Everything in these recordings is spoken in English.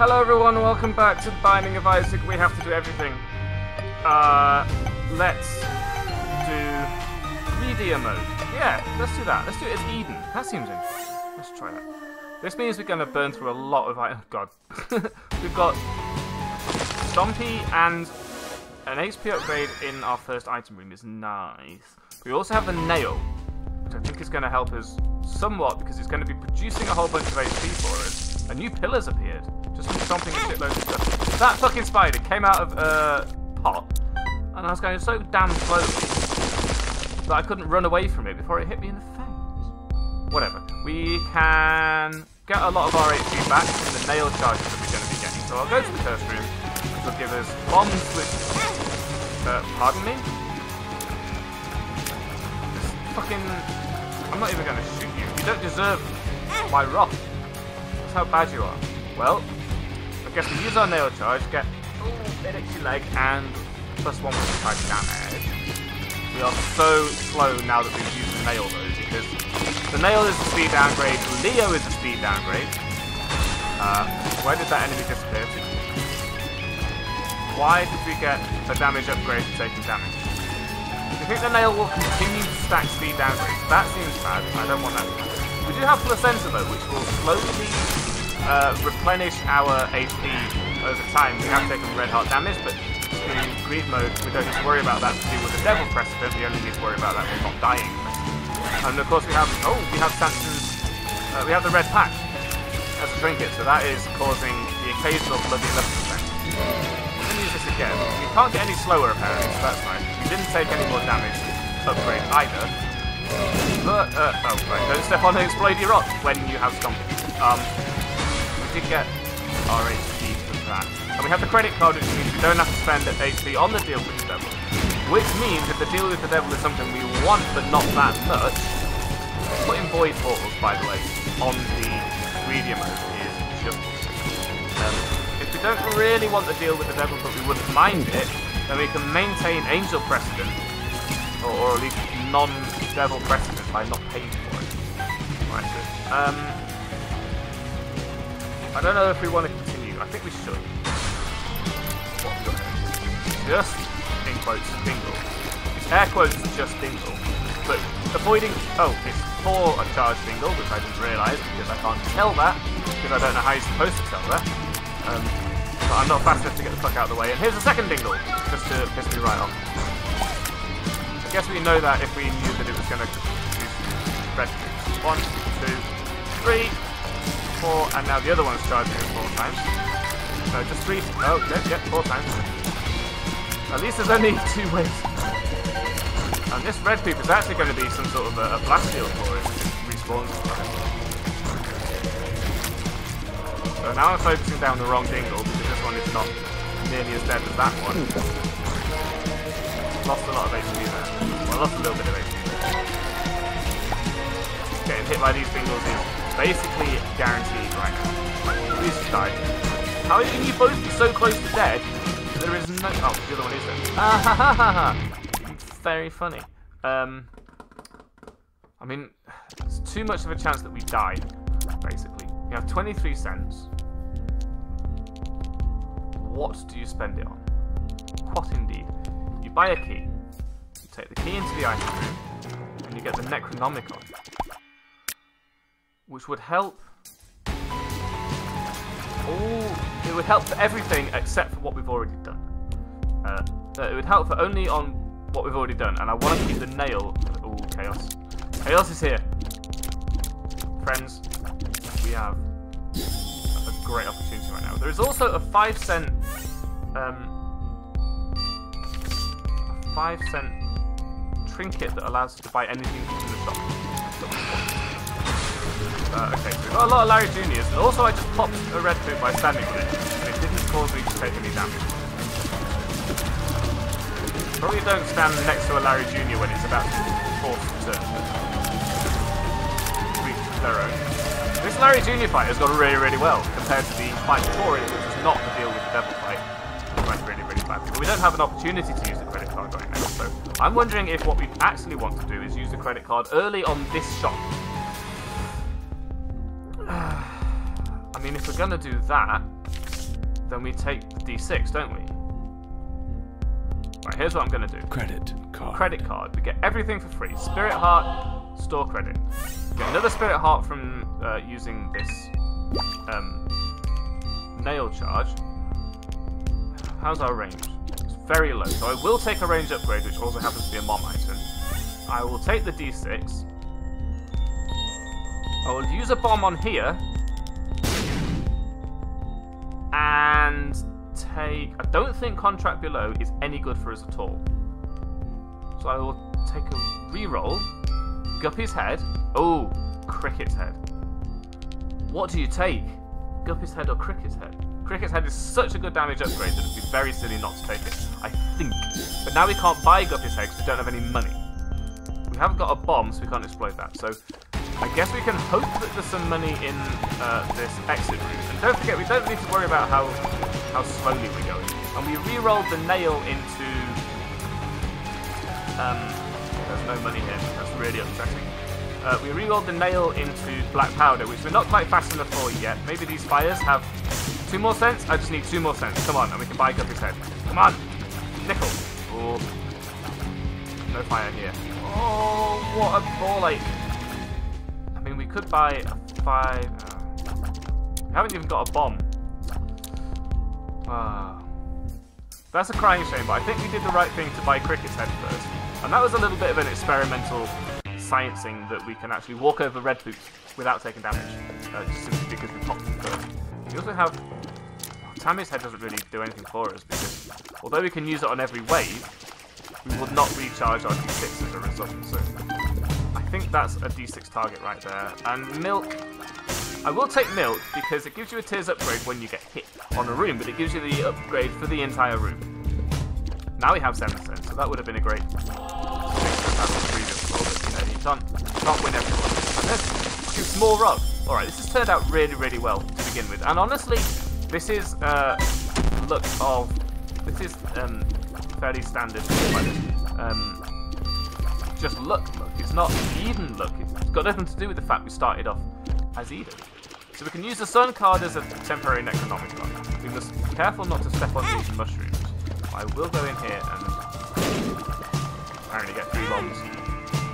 Hello everyone, welcome back to Binding of Isaac. We have to do everything. Uh, let's do media mode. Yeah, let's do that. Let's do it as Eden. That seems interesting. Let's try that. This means we're going to burn through a lot of... Oh god. We've got Stompy and an HP upgrade in our first item room is nice. We also have the Nail, which I think is going to help us somewhat because it's going to be producing a whole bunch of HP for us. A new pillar's appeared, just from stomping a shitload of stuff. That fucking spider came out of a pot, and I was going so damn slowly that I couldn't run away from it before it hit me in the face. Whatever. We can get a lot of our HP back from the nail charges that we're going to be getting. So I'll go to the first room, which will give us bombs which... Uh, pardon me? This fucking... I'm not even going to shoot you. You don't deserve my wrath. That's how bad you are. Well, I guess we use our nail charge, get oh, an itchy leg, and plus one with type damage. We are so slow now that we've used the nail though, because the nail is a speed downgrade, Leo is a speed downgrade. Uh, where did that enemy disappear to? Why did we get a damage upgrade for taking damage? Think the nail will continue to stack speed downgrades? That seems bad. I don't want that. We do have placenta though, which will slowly uh, replenish our HP over time. We have taken red heart damage, but in greed mode, we don't need to worry about that to do with the devil precedent. We only need to worry about that with not dying. And of course we have, oh, we have Samson's, uh, we have the red patch as a trinket, so that is causing the occasional bloody 11%. We're going to use this again. We can't get any slower apparently, so that's nice. Didn't take any more damage upgrade either. But, uh, oh, right, don't step on an explodey rock when you have stomping. Um, we did get our HP for that. And we have the credit card, which means we don't have to spend HP on the deal with the devil. Which means if the deal with the devil is something we want but not that much, putting void portals, by the way, on the mode is just um, If we don't really want the deal with the devil but we wouldn't mind it, then we can maintain angel precedent, or, or at least non-devil precedent by not paying for it. Right, good. Um, I don't know if we want to continue. I think we should. Just, in quotes, dingle. Air quotes, just dingle. But avoiding... Oh, it's for a charge dingle, which I didn't realise because I can't tell that, because I don't know how you're supposed to tell that. Um, but I'm not fast enough to get the fuck out of the way. And here's a second dingle, just to piss me right off. I guess we know that if we knew that it was going to use red troops. One, two, three, four, and now the other one's charging four times. No, just three. Oh, yeah, yeah, four times. At least there's only two ways. And this red poop is actually going to be some sort of a, a blast shield for it. It respawns. So now I'm focusing down the wrong dingle one is not nearly as dead as that one. Lost a lot of HP there. Well, lost a little bit of HP. Getting hit by these dingles is basically guaranteed right now. Please just. How can you both be so close to dead? There is no. Oh, the other one is dead. Ah ha ha ha ha! Very funny. Um, I mean, it's too much of a chance that we die. Basically, you have 23 cents. What do you spend it on? What indeed? You buy a key. You take the key into the item room, and you get the Necronomicon which would help. Oh, it would help for everything except for what we've already done. Uh, it would help for only on what we've already done, and I want to keep the nail. Oh, chaos! Chaos is here, friends. We have a great opportunity right now. There is also a five cent, um, a five cent trinket that allows you to buy anything from the shop. Uh, okay, so we've got a lot of Larry Juniors, and also I just popped a red poop by standing on it, and it didn't cause me to take any damage. Probably don't stand next to a Larry Jr. when it's about to be forced to reach. This Larry Jr. fight has gone really, really well, compared to the fight before it, which was not the deal with the Devil fight. It went really, really bad. But we don't have an opportunity to use the credit card right now, so I'm wondering if what we actually want to do is use the credit card early on this shop. I mean, if we're gonna do that, then we take the D6, don't we? Right, here's what I'm going to do. Credit card. Credit card. We get everything for free. Spirit Heart, store credit. Get another Spirit Heart from uh, using this um, nail charge. How's our range? It's very low, so I will take a range upgrade, which also happens to be a mom item. I will take the D6. I will use a bomb on here. And take... I don't think Contract Below is any good for us at all. So I will take a reroll. Guppy's Head. Oh, Cricket's Head. What do you take? Guppy's Head or Cricket's Head? Cricket's Head is such a good damage upgrade that it would be very silly not to take it. I think. But now we can't buy Guppy's Head because we don't have any money. We haven't got a bomb, so we can't exploit that. So I guess we can hope that there's some money in uh, this exit route. And don't forget, we don't need to worry about how how slowly we're going. And we re-rolled the nail into... Um, no money here. That's really upsetting. Uh, we re-rolled the nail into black powder, which we're not quite fast enough for yet. Maybe these fires have two more cents? I just need two more cents. Come on, and we can buy Guppy's head. Come on! Nickel! Oh. No fire here. Oh, what a ball. I mean, we could buy a five... Uh, we haven't even got a bomb. Ah. That's a crying shame, but I think we did the right thing to buy Cricket's head first. And that was a little bit of an experimental sciencing that we can actually walk over red poops without taking damage, uh, just simply because we popped them first. We also have... Tammy's head doesn't really do anything for us, because although we can use it on every wave, we will not recharge our D6 as a result, so... I think that's a D6 target right there. And Milk I will take Milk because it gives you a Tears upgrade when you get hit on a room, but it gives you the upgrade for the entire room. Now we have 7 cents, so that would have been a great can't, you can't win everyone. And there's fucking small rock. Alright, this has turned out really, really well to begin with. And honestly, this is uh, look of... This is um, fairly standard. Um, just luck, look. It's not even luck. It's got nothing to do with the fact we started off as Eden. So we can use the Sun card as a temporary Necronomicon. We must be careful not to step on these mushrooms. I will go in here and apparently get three bombs.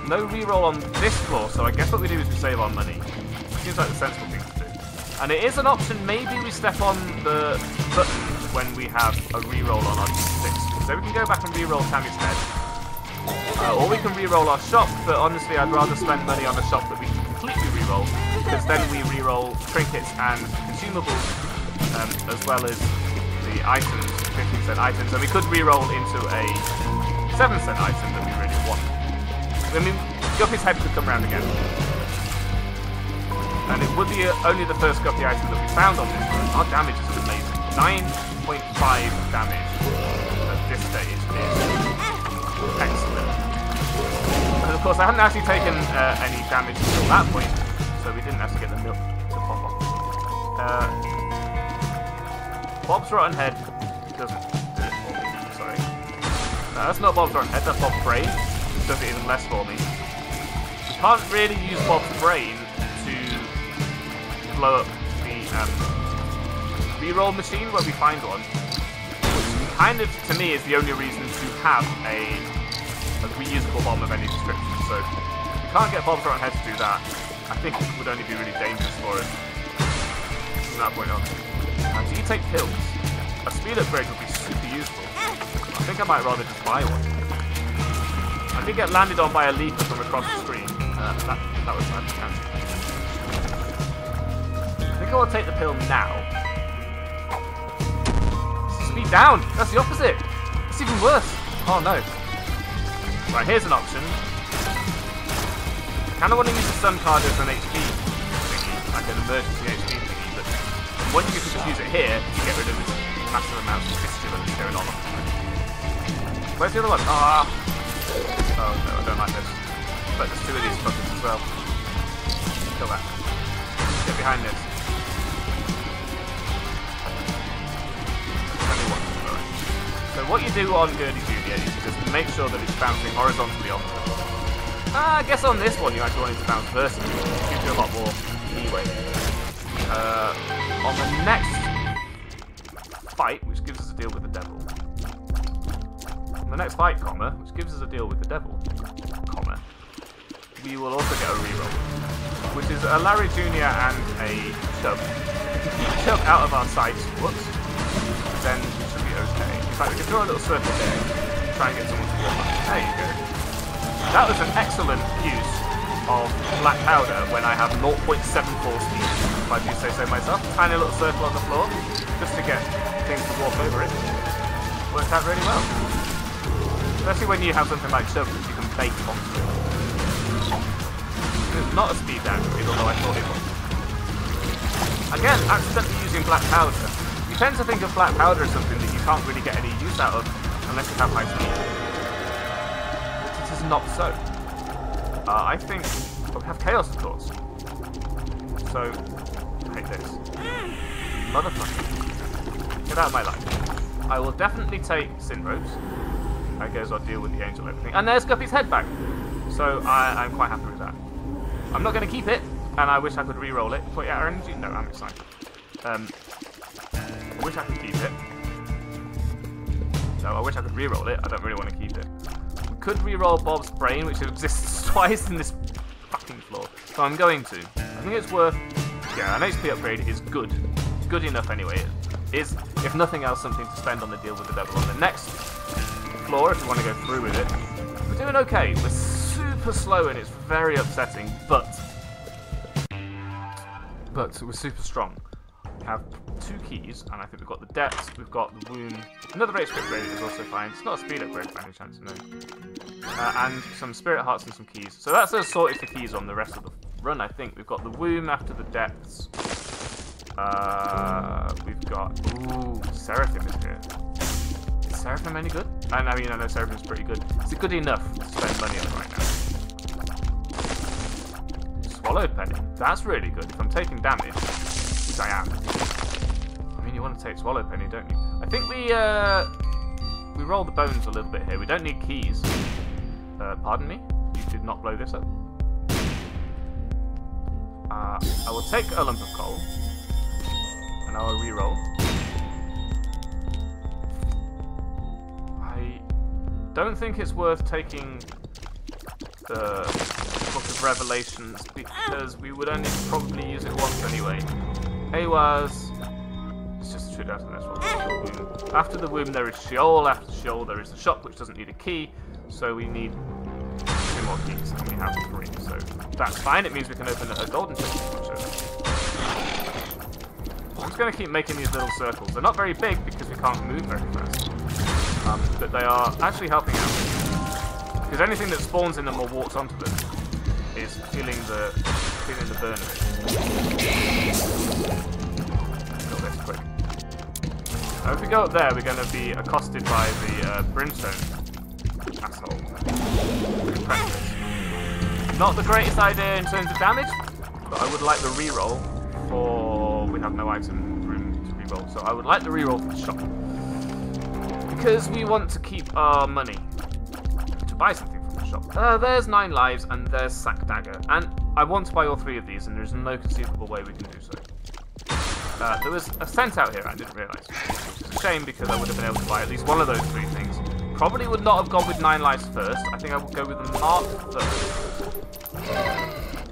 No reroll on this floor, so I guess what we do is we save our money. Seems like the sensible thing to do. And it is an option, maybe we step on the button when we have a reroll on our d6. So we can go back and reroll Tammy's head. Uh, or we can reroll our shop, but honestly I'd rather spend money on a shop that we can completely reroll because then we re-roll trinkets and consumables, um, as well as the items, 15 cent items, and we could re-roll into a 7 cent item that we really want. I mean, Guppy's head could come around again. And it would be only the first Guppy item that we found on this run. Our damage is amazing. 9.5 damage at this stage is excellent. And of course, I hadn't actually taken uh, any damage until that point, so we didn't have to get the milk to pop off. Uh, Bob's Rotten Head doesn't do it for me, sorry. No, that's not Bob's Rotten Head, that's Bob's Brain, which does it even less for me. We can't really use Bob's Brain to blow up the um, reroll machine where we find one, which kind of, to me, is the only reason to have a, a reusable bomb of any description. So, we can't get Bob's Rotten Head to do that. I think it would only be really dangerous for us from that point on. Now, do you take pills? A speed upgrade would be super useful. I think I might rather just buy one. I did get landed on by a leaper from across the screen. Uh, that, that was bad. I think I will take the pill now. Speed down! That's the opposite! It's even worse! Oh no. Right, here's an option kind of want to use the Sun card as an HP thingy, like an emergency HP thingy, but when you can just use it here to get rid of this massive amount of fistula that's going on. Where's the other one? Ah! Oh no, I don't like this. But there's two of these fuckers as well. Kill that. Get behind this. So what you do on Gurdy Junior is you just make sure that it's bouncing horizontally off uh, I guess on this one you actually want it to bounce first. gives you a lot more leeway. Uh, on the next fight, which gives us a deal with the devil. And the next fight, comma, which gives us a deal with the devil, comma, we will also get a reroll, which is a Larry Jr. and a Chub. If we keep Chub out of our sight, whoops, then we should be okay. In fact, we can draw a little circle there, try and get someone to walk. There you go. That was an excellent use of black powder when I have 0.74 speed, if I do say so myself. Tiny little circle on the floor, just to get things to walk over it. Worked out really well. Especially when you have something like that you can bait it. It's not a speed down although I thought it was. Again, accidentally using black powder. You tend to think of black powder as something that you can't really get any use out of unless you have high speed. Is not so. Uh, I think we have chaos, of course. So, take this. Motherfucker. Get out of my life. I will definitely take Sin Robes. I guess I'll deal with the angel opening. And there's Guppy's head back. So I, I'm quite happy with that. I'm not going to keep it, and I wish I could re-roll it. Put out energy? No, I'm excited. Um, I wish I could keep it. No, I wish I could re-roll it. I don't really want to keep. Could re-roll Bob's brain, which exists twice in this fucking floor. So I'm going to. I think it's worth... Yeah, an HP upgrade is good. Good enough anyway. It is, if nothing else, something to spend on the deal with the devil on the next floor if you want to go through with it. We're doing okay. We're super slow and it's very upsetting, but... But we're super strong. Have two keys, and I think we've got the depths, we've got the womb. Another rate upgrade is also fine. It's not a speed upgrade by any chance, no. Uh, and some spirit hearts and some keys. So that's us sorted for keys on the rest of the run, I think. We've got the womb after the depths. Uh, we've got... Ooh, Seraphim is here. Is Seraphim any good? I, I mean, I know Seraphim's pretty good. Is it good enough to spend money on right now? Swallowed Penny. That's really good. If I'm taking damage, I am. I mean, you want to take Swallow Penny, don't you? I think we, uh... We roll the bones a little bit here. We don't need keys. Uh, pardon me? You did not blow this up. Uh, I will take a lump of coal. And I will re-roll. I don't think it's worth taking the Book of Revelations because we would only probably use it once anyway. It's just of this one. After the womb there is Sheol, after Sheol there is the shop which doesn't need a key, so we need two more keys and we have three, so that's fine, it means we can open a golden chest. I'm just going to keep making these little circles. They're not very big because we can't move very fast. Um, but they are actually helping out. Because anything that spawns in them or walks onto them is feeling the feeling the burn. Now if we go up there, we're going to be accosted by the uh, brimstone asshole. Not the greatest idea in terms of damage, but I would like the reroll for we have no item room to reroll. So I would like the reroll for the shop because we want to keep our money to buy something from the shop. Uh, there's nine lives and there's sack dagger, and I want to buy all three of these, and there's no conceivable way we can do so. Uh, there was a scent out here I didn't realise. It's a shame because I would have been able to buy at least one of those three things. Probably would not have gone with nine lives first. I think I would go with the mark first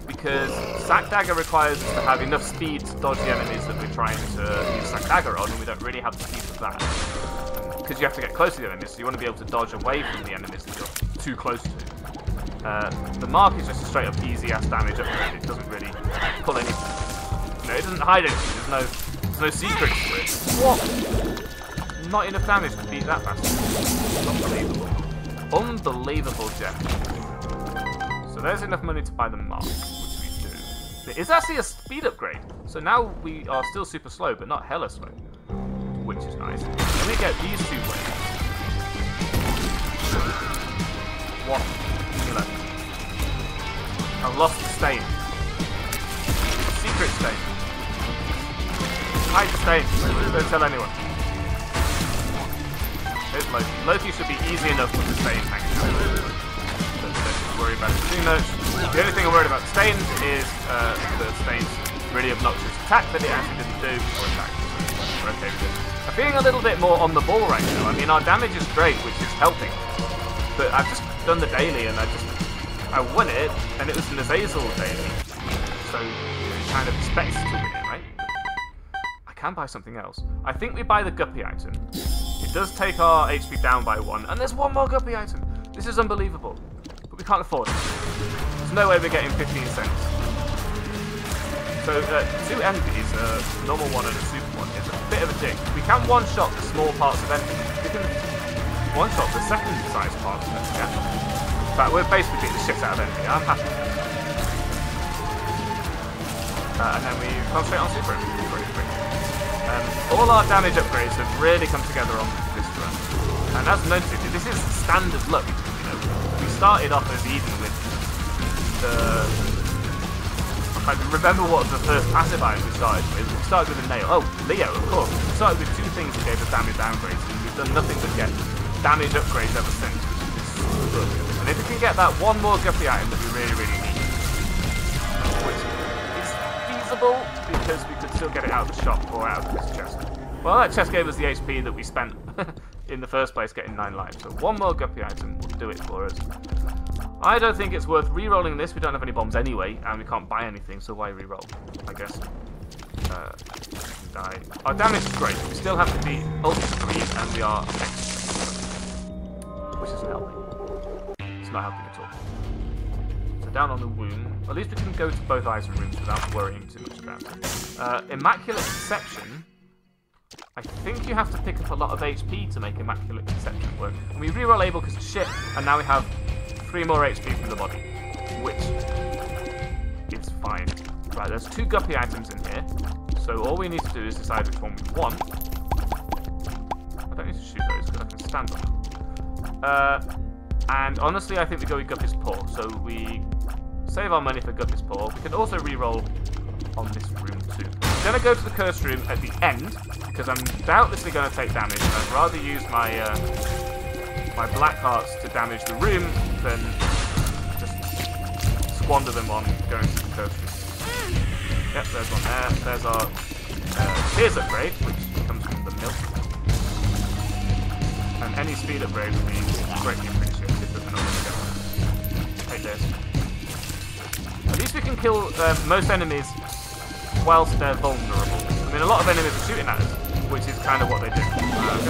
because Sack Dagger requires us to have enough speed to dodge the enemies that we're trying to use Sack Dagger on, and we don't really have the speed for that. Because you have to get close to the enemies, so you want to be able to dodge away from the enemies that you're too close to. Uh, the Mark is just a straight up easy ass damage it doesn't really pull anything. You know, it doesn't hide anything, there's no, there's no secrets to it. What? Not enough damage to beat that bastard. Unbelievable. Unbelievable, Jeff. So there's enough money to buy the Mark. Which we do. It's actually a speed upgrade. So now we are still super slow, but not hella slow. Which is nice. Let me get these two waves. What? Look. I've lost the stain. Secret stain. The stain. Don't tell anyone. There's Loki. Loki should be easy enough with the stain hanging out. Don't worry about too much. The only thing I'm worried about stains is uh, the stains really obnoxious attack that it actually didn't do, or attack. We're okay with it. I'm feeling a little bit more on the ball right now. I mean, our damage is great, which is helping. But I've just done the daily, and I just... I won it, and it was an Azazel daily. So, you kind of expect to win it, right? Can buy something else. I think we buy the Guppy item. It does take our HP down by one, and there's one more Guppy item. This is unbelievable. But we can't afford it. There's no way we're getting 15 cents. So, uh, two enemies, a normal one and a super one, is a bit of a dick. We can one-shot the small parts of enemies. We can one-shot the second size parts of yeah? In fact, we're basically beating the shit out of enemy. I'm happy. Uh, and then we concentrate on super. Um, all our damage upgrades have really come together on this run. And as noted, this is standard luck. You know, we started off as Eden with the. I can remember what the first passive item we started with. We started with a nail. Oh, Leo, of course. We started with two things that gave us damage downgrades, and we've done nothing but get damage upgrades ever since. And if we can get that one more Guppy item that we really, really need, which is feasible because we still get it out of the shop or out of this chest. Well, that chest gave us the HP that we spent in the first place getting 9 lives. So one more Guppy item will do it for us. I don't think it's worth re-rolling this. We don't have any bombs anyway, and we can't buy anything, so why re-roll? I guess. Uh, die. Our damage is great. We still have to be Ultra Greed, and we are extra which isn't helping. It's not helping at all. Down on the womb. At least we can go to both eyes and rooms without worrying too much about it. Uh, Immaculate Conception. I think you have to pick up a lot of HP to make Immaculate Conception work. And we reroll able because of shit, and now we have three more HP from the body, which is fine. Right, there's two Guppy items in here, so all we need to do is decide which one we want. I don't need to shoot those because I can stand on them. Uh, and honestly, I think we go with Guppy's Paw, so we save our money for Guppy's Paw. We can also re-roll on this room too. I'm going to go to the Curse Room at the end, because I'm doubtlessly going to take damage, I'd rather use my... Uh, my black hearts to damage the room than just squander them on going to the curse Yep, there's one there. There's our uh, upgrade, which comes from the milk. And any speed upgrade would be greatly appreciated if we're not get Take this. We can kill uh, most enemies whilst they're vulnerable. I mean, a lot of enemies are shooting at us, which is kind of what they do. Uh.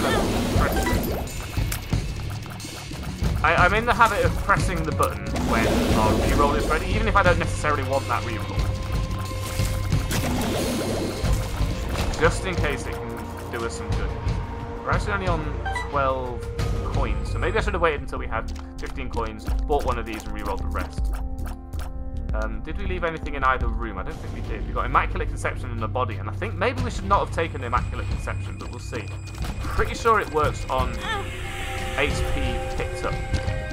I, am in the habit of pressing the button when our reroll is ready, even if I don't necessarily want that reroll. Just in case it can do us some good. We're actually only on 12 coins, so maybe I should have waited until we had 15 coins, bought one of these and rerolled the rest. Um, did we leave anything in either room? I don't think we did. We got Immaculate Conception in the body, and I think maybe we should not have taken Immaculate Conception, but we'll see. Pretty sure it works on HP picked up.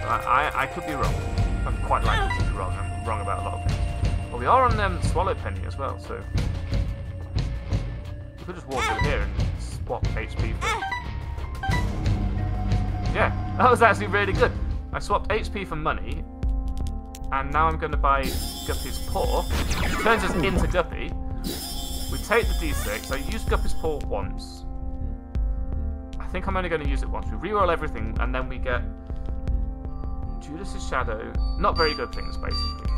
I, I, I could be wrong. I'm quite likely to be wrong. I'm wrong about a lot of things. Well, we are on um, Swallow Penny as well, so... We could just walk in here and swap HP for... Yeah, that was actually really good. I swapped HP for money, and now I'm going to buy Guppy's Paw, which turns us into Guppy. We take the D6, I use Guppy's Paw once, I think I'm only going to use it once. We reroll everything, and then we get Judas's Shadow. Not very good things, basically.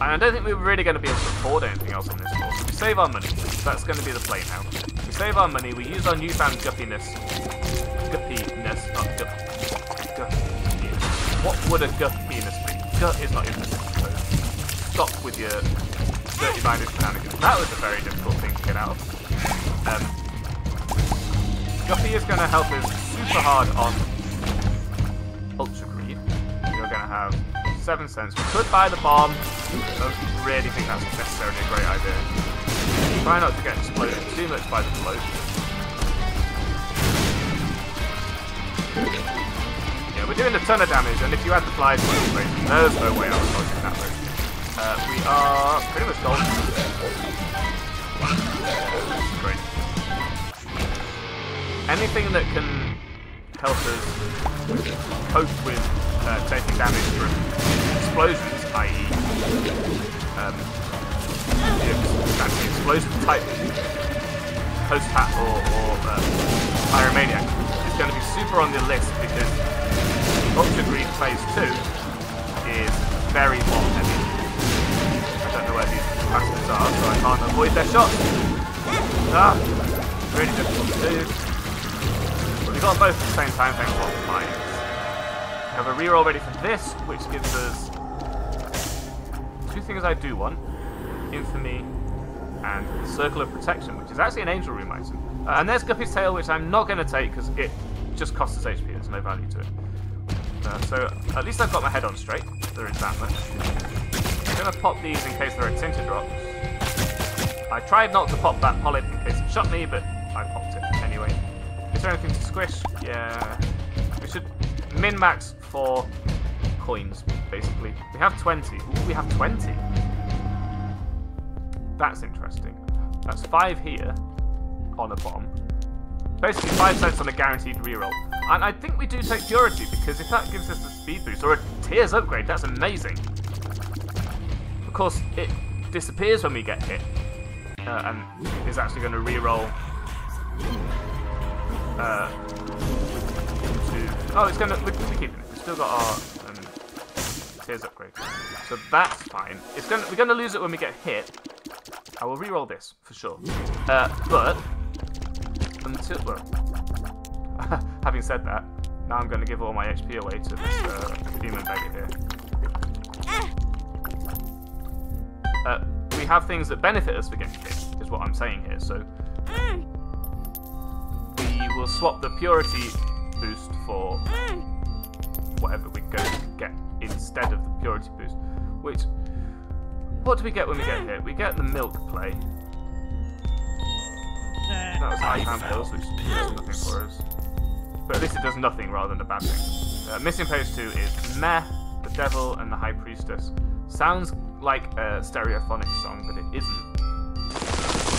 And I don't think we're really going to be able to afford anything else on this. So we save our money. That's going to be the play now. We save our money. We use our newfound guppiness. Guppiness, not gup. Guppiness. What would a guppiness be? Is not even so stop with your dirty-minded shenanigans. That was a very difficult thing to get out of. Um, Guppy is going to help us super hard on Ultra Greed. You're going to have 7 cents. We could buy the bomb. I don't really think that's necessarily a great idea. Try not to get exploded too much by the float. Yeah, we're doing a ton of damage, and if you add the flies to the there's no way I was dodging that way. Uh, we are pretty much golden. Great anything that can help us cope with uh, taking damage from explosions, i.e. Um, the explosion type Host Hat or, or uh, Reaper on the list because Ultra Greed Phase 2 is very bomb heavy. I don't know where these bastards are, so I can't avoid their shots. Ah, really difficult to do. We got both at the same time thanks to of mines. We have a reroll ready for this, which gives us two things I do want. Infamy and Circle of Protection, which is actually an Angel Room item. Uh, and there's Guppy's Tail, which I'm not going to take because it just costs us HP. There's no value to it. Uh, so at least I've got my head on straight. There is that much. I'm going to pop these in case there are tinted drops. I tried not to pop that polyp in case it shot me, but I popped it anyway. Is there anything to squish? Yeah. We should min-max for coins, basically. We have 20. Ooh, we have 20. That's interesting. That's 5 here on a bomb. Basically 5 cents on a guaranteed reroll. And I think we do take Purity, because if that gives us a speed boost, or a Tears upgrade, that's amazing. Of course, it disappears when we get hit, uh, and is actually going to reroll uh. Oh, it's going to... We're keeping it. We've still got our um, Tears upgrade. So that's fine. It's going to, we're going to lose it when we get hit. I will re-roll this, for sure. Uh, but, until, well, having said that, now I'm going to give all my HP away to this uh, demon beggar here. Uh, we have things that benefit us for getting hit, is what I'm saying here, so... We will swap the purity boost for whatever we go get instead of the purity boost, which what do we get when we get hit? We get the milk play. That was high pound pills, which does nothing for us. But at least it does nothing rather than a bad thing. Uh, missing Phase 2 is Meh, the Devil, and the High Priestess. Sounds like a stereophonic song, but it isn't.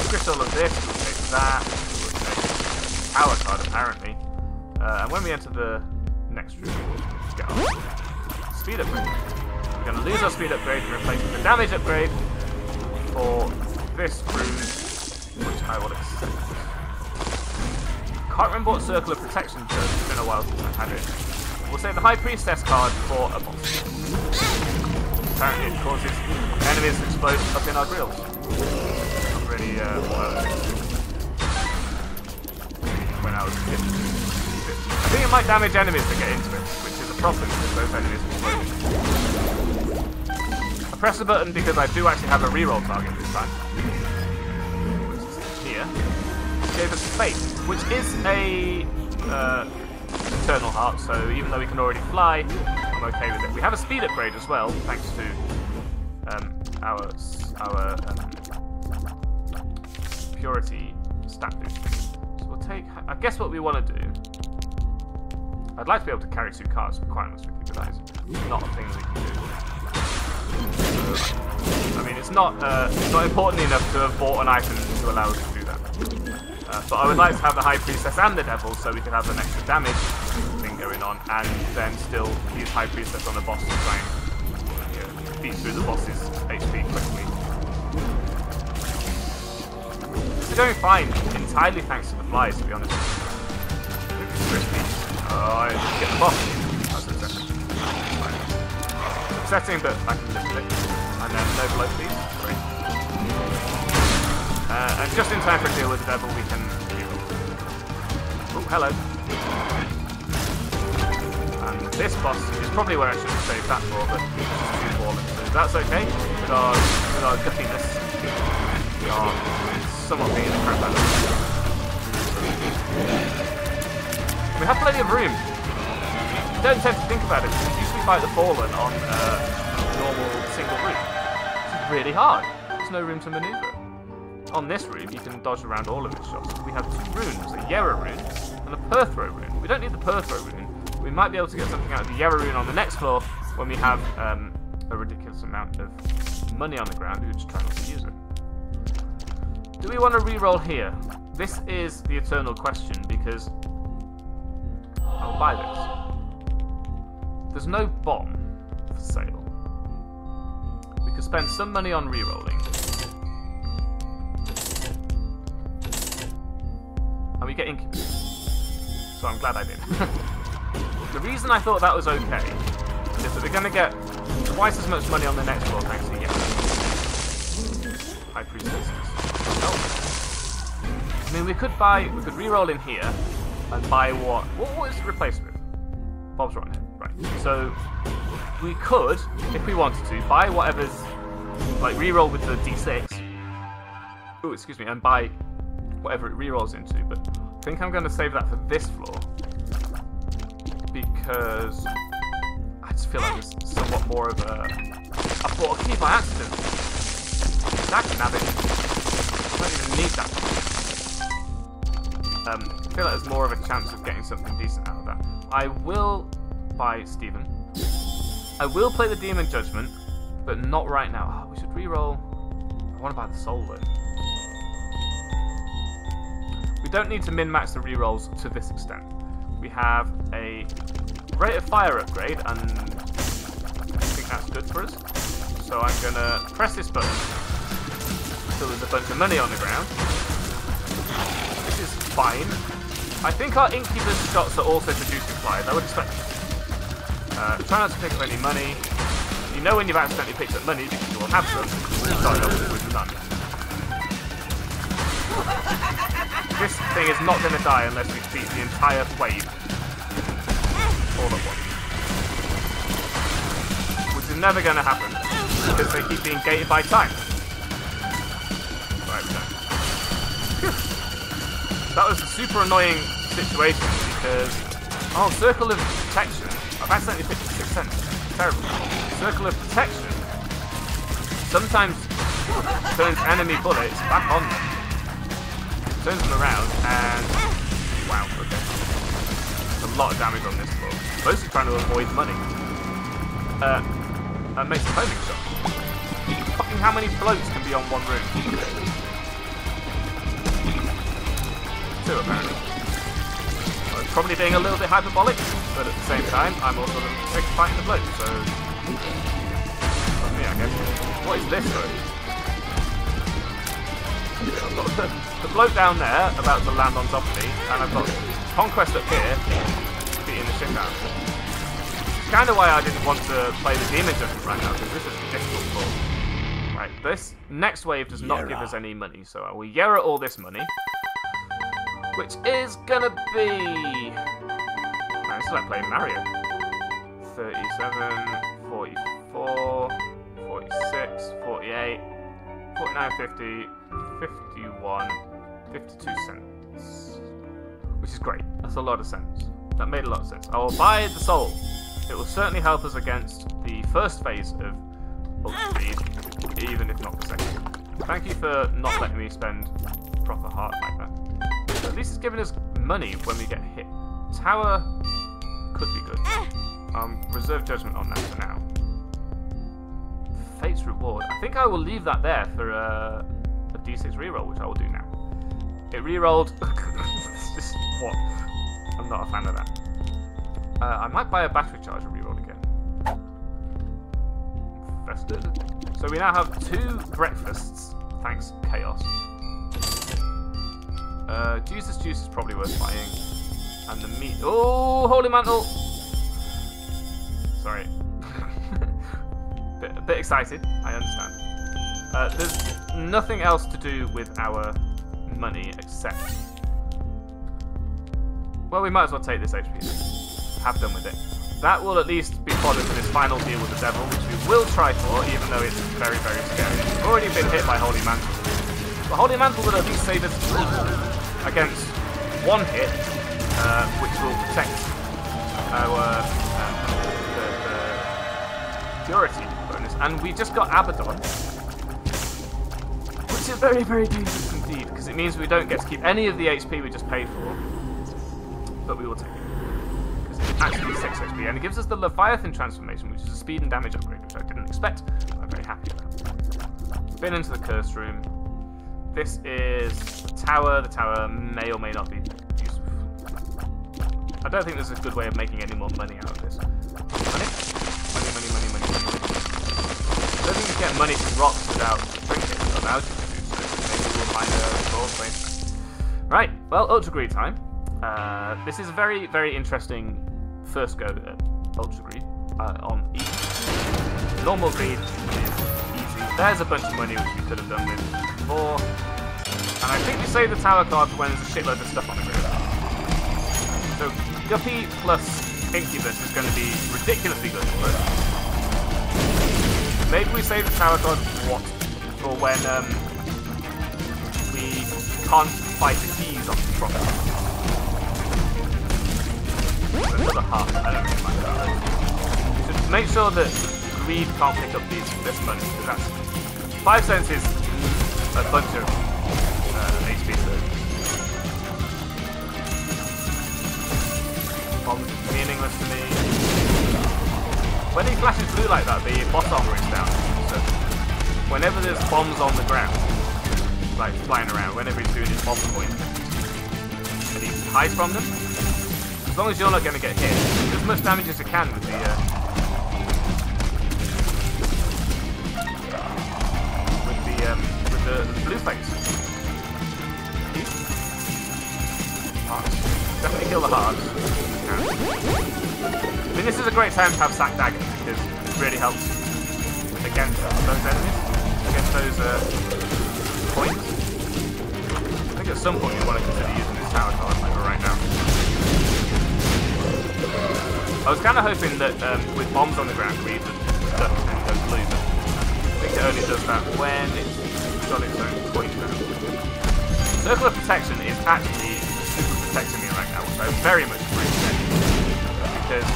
Crystal of this, we'll take that, we'll take Power Card apparently. Uh, and when we enter the next room, we'll get our speed upgrade. We're going to lose our speed upgrade and replace it with a damage upgrade for this rune, which I will accept. Can't remember what Circle of Protection does, it's been a while since I've had it. We'll say the High Priestess card for a boss. Apparently it causes enemies to explode up in our grills. Not really uh, when I was a kid. I think it might damage enemies to get into it, which is a problem because those enemies explode. I press the button because I do actually have a reroll target this time. Gave us Fate, which is a uh, Eternal Heart, so even though we can already fly, I'm okay with it. We have a speed upgrade as well, thanks to um, our our um, purity stat boost. So we'll take. I guess what we want to do. I'd like to be able to carry two cars, quite honest with you, but that is not a thing we can do. I mean, it's not uh, not important enough to have bought an item to allow Uh, but I would like to have the High Priestess and the Devil so we can have an extra damage thing going on, and then still use High Priestess on the boss to try and beat through the boss's HP quickly. It's going fine, entirely thanks to the flies, to be honest. Oh, I get the boss upsetting, but I can live with it. And then no blow please. And just in time for a deal with the devil, we can Oh, hello. And this boss is probably where I should have saved that for, but it's too fallen. So that's okay. With our, with our guppiness, we are somewhat being the crap We have plenty of room. Don't tend to think about it we usually fight the Fallen on uh, normal single route. It's really hard. There's no room to maneuver. On this room, you can dodge around all of its shots. We have two runes, a Jera rune and a Perthro rune. We don't need the Perthro rune. We might be able to get something out of the Jera rune on the next floor when we have um, a ridiculous amount of money on the ground. We just try not to use it. Do we want to re-roll here? This is the eternal question because I'll buy this. There's no bomb for sale. We could spend some money on re-rolling. Get. So I'm glad I did. the reason I thought that was okay is that we're going to get twice as much money on the next floor thanks to yes. High Priestess. Oh. I mean, we could buy, we could re-roll in here and buy what? What was replaced with? Bob's Rotten Right. So we could, if we wanted to, buy whatever's like re-roll with the d6. Oh, excuse me, and buy whatever it re-rolls into. But think I'm going to save that for this floor because I just feel like there's somewhat more of a. I bought a key by accident. That can have it. I don't even need that. Um, I feel like there's more of a chance of getting something decent out of that. I will buy Steven. I will play the Demon Judgment, but not right now. Oh, we should re-roll. I want to buy the Soul though. We don't need to min-max the re-rolls to this extent. We have a rate of fire upgrade, and I think that's good for us. So I'm going to press this button until there's a bunch of money on the ground. This is fine. I think our Incubus shots are also producing flies. I would expect uh, try not to pick up any money. You know when you've accidentally picked up money because you will have some. Starting off with none. This thing is not going to die unless we defeat the entire wave. All at once. Which is never going to happen because they keep being gated by time. Right, That was a super annoying situation because... Oh, Circle of Protection I've accidentally picked a sixth sense. Terrible. Circle of protection. Sometimes turns enemy bullets back on them. Turns them around and wow, okay. There's a lot of damage on this floor. Mostly trying to avoid money. Uh and makes a homing shot. Fucking how many floats can be on one room? Two apparently probably being a little bit hyperbolic, but at the same time, I'm also in the bloke, so... That's me, I guess. What is this, though? I've got the, the bloke down there about to land on top of me, and I've got Conquest up here, beating the shit out of It's kind of why I didn't want to play the Demon Judgment right now, because this is difficult for... Right, this next wave does not give us any money, so I will Jera all this money. Which is gonna be... Man, this is like playing Mario. 37, 44, 46, 48, 49, 50, 51, 52 cents. Which is great. That's a lot of cents. That made a lot of sense. I will buy the soul. It will certainly help us against the first phase of Ultra Greed, even if not the second. Thank you for not letting me spend proper heart like that. At least it's giving us money when we get hit. Tower could be good. Um, reserve judgment on that for now. Fate's reward. I think I will leave that there for uh, a d6 reroll, which I will do now. It rerolled. it's just what? I'm not a fan of that. Uh, I might buy a battery charger reroll again. Fested. So we now have two breakfasts, thanks Chaos. Uh, Jesus Juice is probably worth buying. And the meat. Oh, Holy Mantle! Sorry. bit, a bit excited, I understand. Uh, there's nothing else to do with our money except. Well, we might as well take this HP. Have done with it. That will at least be fodder for this final deal with the devil, which we will try for, even though it's very, very scary. We've already been hit by Holy Mantle. The Holy Mantle will at least save us against one hit, uh, which will protect our uh, the, the purity bonus. And we just got Abaddon, which is very, very dangerous indeed, because it means we don't get to keep any of the HP we just paid for, but we will take it. Because it's actually 6 HP, and it gives us the Leviathan transformation, which is a speed and damage upgrade, which I didn't expect. I'm very happy about. Been into the curse room. This is the tower. The tower may or may not be useful. I don't think there's a good way of making any more money out of this. Money? Money, money, money, money, money. I don't think you get money from rocks without do so. We'll find a gold. Right, well, Ultra Greed time. Uh, this is a very, very interesting first go at Ultra Greed uh, on easy. Normal Greed is easy. There's a bunch of money which we could have done with before. And I think we save the tower card for when there's a shitload of stuff on the grid. So Guppy plus Incubus is going to be ridiculously good, but maybe we save the tower card what for when um, can't fight the keys on the property. Another heart. I don't really mind that. So make sure that greed can't pick up these this money because that's five cents is a bunch of uh, HP. Bombs is meaningless to me. When he flashes blue like that, the boss armor is down. So whenever there's bombs on the ground, like flying around, whenever he's doing his bomb point, and he hides from them, as long as you're not going to get hit, as much damage as you can with the uh, with the um, with the, blue face. Hearts. Definitely kill the hearts. I mean, this is a great time to have sack daggers because it really helps against those enemies, against those uh, points. I think at some point you want to consider using this tower card like right now. I was kind of hoping that um, with bombs on the ground, we would duck and go blue, but I think it only does that when it's got its own point now. Circle of Protection is actually super protecting me right now, which I very much appreciate. Because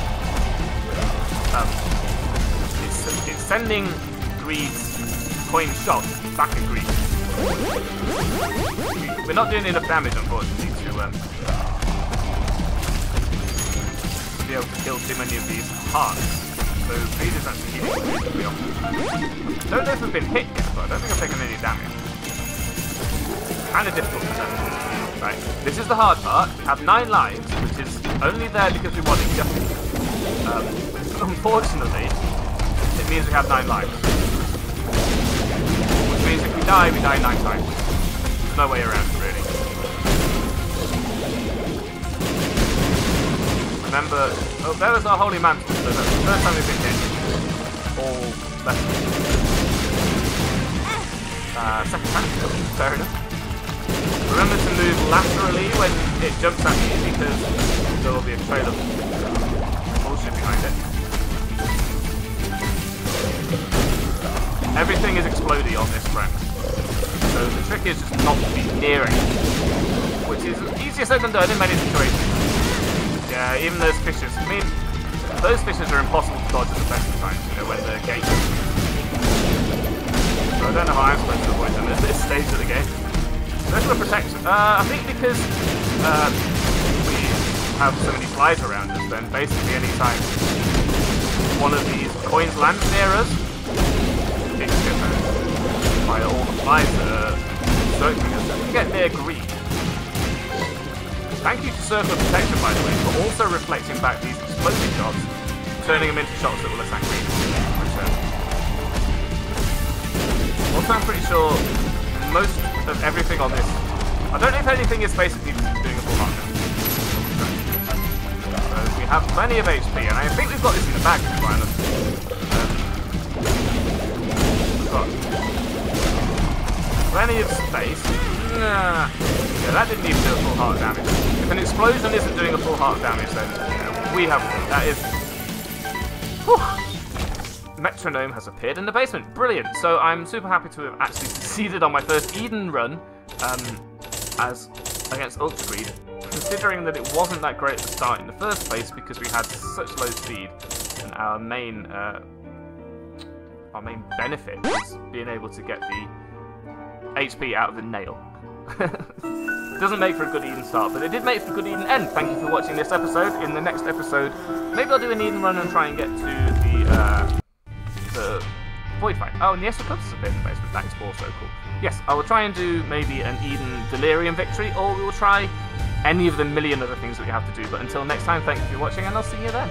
um, it's, it's sending Greed's coin shot back at Greed. We, we're not doing enough damage, unfortunately, to um, be able to kill too many of these hearts. So is actually reasonably often. Don't know if we've been hit yet, but I don't think I've taken any damage. Kind of difficult to. Right, this is the hard part. Have nine lives, which is only there because we wanted Guppy. Um, unfortunately, it means we have nine lives. Means if we die, we die nine times. There's no way around it, really. Remember, oh, there was our holy mantle, so that's the first time we've been hit. All left. Uh, second time, fair enough. Remember to move laterally when it jumps at you because there will be a trail of bullshit behind it. Everything is exploding on this track. So the trick is just not to be near it. Which is easier said than done in many situations. Yeah, even those fishes. I mean, those fishes are impossible to dodge at the best of times, you know, when the gate. So I don't know how I'm supposed to avoid them at this stage of the game. Of protection. Uh, I think because uh, we have so many flies around us, then basically any time one of these coins lands near us, that are circling can get near Greed. Thank you to Circle Protection, by the way, for also reflecting back these explosive shots, turning them into shots that will attack. Return. Also, I'm pretty sure most of everything on this... I don't know if anything is basically doing a full So we have plenty of HP, and I think we've got this in the bag, to be honest. Um, plenty of space. Nah. Yeah, that didn't even do a full heart damage. If an explosion isn't doing a full heart damage, then we have... That is... Whew. Metronome has appeared in the basement. Brilliant. So I'm super happy to have actually succeeded on my first Eden run um, as against Ultra considering that it wasn't that great at the start in the first place because we had such low speed and our main uh, our main benefit is being able to get the HP out of the nail. Doesn't make for a good Eden start, but it did make for a good Eden end. Thank you for watching this episode. In the next episode, maybe I'll do an Eden run and try and get to the uh, the Void Fight. Oh, and the Clubs is a bit in the basement. That is also cool. Yes, I will try and do maybe an Eden Delirium victory, or we will try any of the million other things that we have to do. But until next time, thank you for watching, and I'll see you then.